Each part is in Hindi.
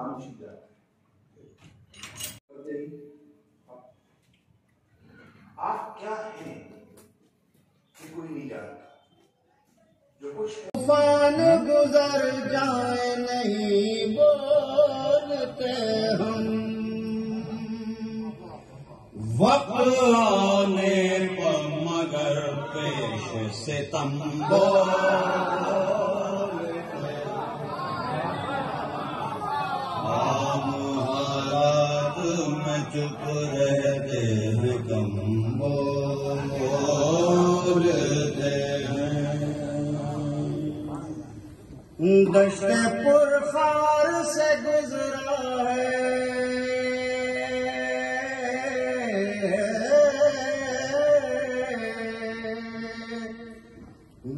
नाम सीख है आप क्या हैं कि कोई नहीं जानता जो कुछ तूफ़ान गुजर जाए नहीं बोलते हम। वक्लाने पर मगर पेश से तम बोलते चुप रहते हैं कम बोलते हैं दश्त पुरखार से गुजरा है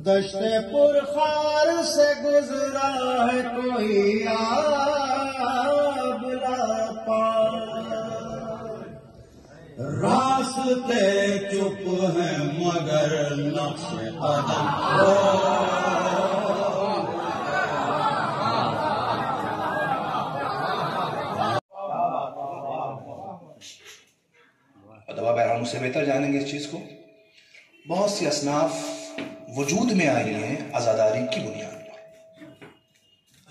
दश्त पुरखार से गुजरा है कोई आबला रास्ते चुप हैं मगर नक्श कदम। बहरहाल मुझसे बेहतर जानेंगे इस चीज़ को। बहुत सी असनाफ वजूद में आई हैं आज़ादारी की बुनियाद पर।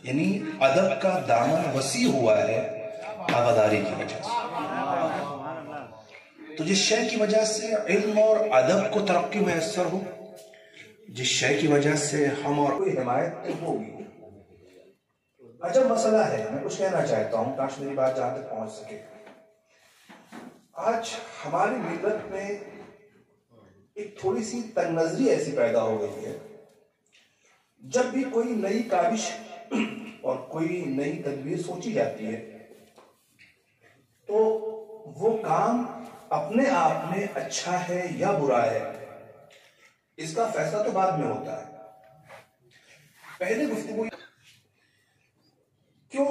यानी अदब का दामन वसी हुआ है आवादारी की वजह से। तो जिस शय की वजह से इल्म और अदब को तरक्की मैसर हो, जिस शय की वजह से हम और कोई हिमायत होगी। अजब मसला है, मैं कुछ कहना चाहता हूँ, काश मेरी बात जहाँ तक पहुँच सके। आज हमारी मिलत में एक थोड़ी सी तंगनजरी ऐसी पैदा हो गई है। जब भी कोई नई काविश और कोई नई तदबीर सोची जाती है तो वो काम अपने आप में अच्छा है या बुरा है, इसका फैसला तो बाद में होता है। पहले गुफ्तु क्यों?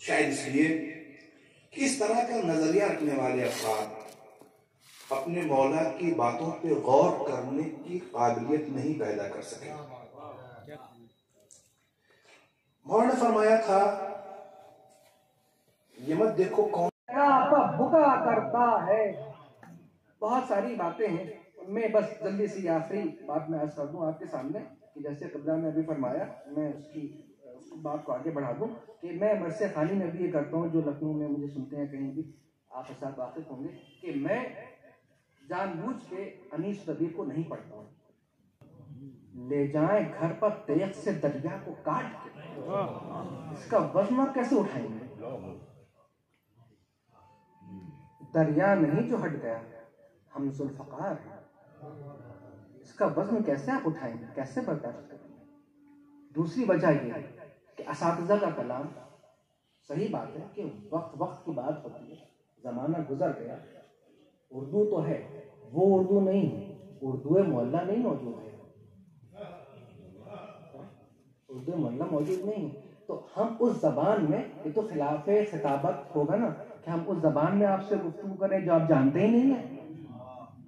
शायद इसलिए कि इस तरह का नज़रिया रखने वाले अफराद अपने मौला की बातों पे गौर करने की काबिलियत नहीं पैदा कर सके। मौला ने फरमाया था, ये मत देखो कौन है। बहुत सारी बातें हैं। मैं बस जल्दी से आखिरी बात मैं अर्ज़ कर दूँ आपके सामने कि जैसे कब्जा ने अभी फरमाया मैं उसकी उसकी बात को आगे बढ़ा दूँ कि मैं मरसे खानी में भी ये करता हूँ जो लखनऊ में मुझे सुनते हैं कहीं भी आप इस साथ वाकिफ होंगे कि मैं जानबूझ के अनीस रबी को नहीं पढ़ता हूँ। ले जाए घर पर तेज से दरिया को काट के। इसका वज़न कैसे उठाएँगे? दरिया नहीं जो हट गया हम जुल्फकार हैं इसका वज़न कैसे आप उठाएँगे? कैसे बर्दाश्त करेंगे? दूसरी वजह यह है कि इस का कलाम सही बात है कि वक्त वक्त की बात होती है। ज़माना गुजर गया, उर्दू तो है, वो उर्दू नहीं है, उर्दू मोहल्ला नहीं मौजूद है। उर्दू मोहल्ला मौजूद नहीं है। तो हम उस जबान में, ये तो खिलाफ खिताबत होगा ना कि हम उस जबान में आपसे गुफ्तु करें जो आप जानते ही नहीं है।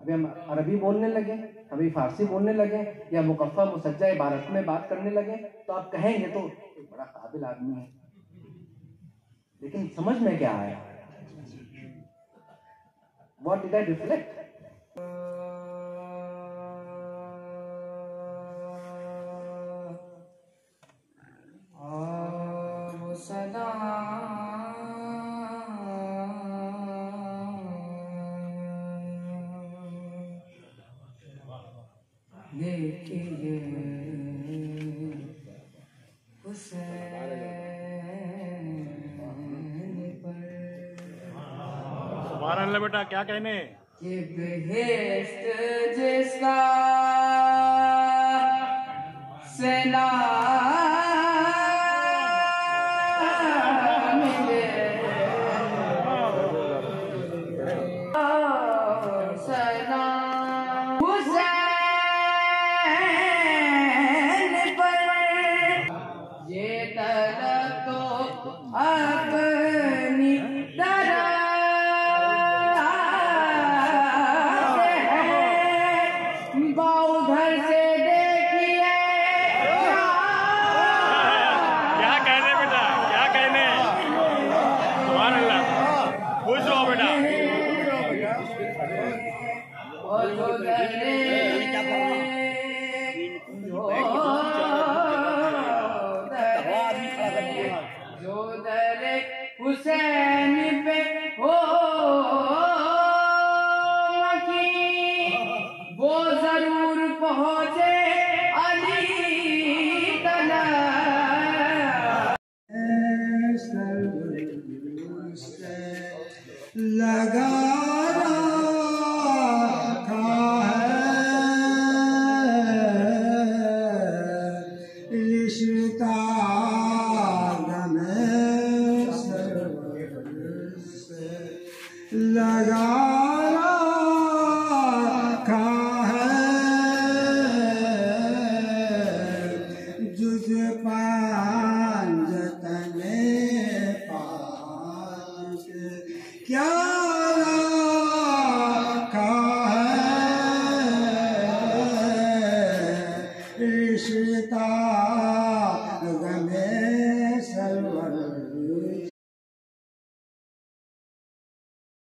अभी हम अरबी बोलने लगे, अभी फारसी बोलने लगे, या मुकफ़ा मुसज्जा, इबारत में बात करने लगे तो आप कहेंगे तो बड़ा काबिल आदमी है। लेकिन समझ में क्या आया? What did I reflect Allah बेटा क्या कहने? कि बेहेस्त जिसका सेना घर से देखिए क्या कहने बेटा क्या कहने खुश रहो बेटा और उधर God.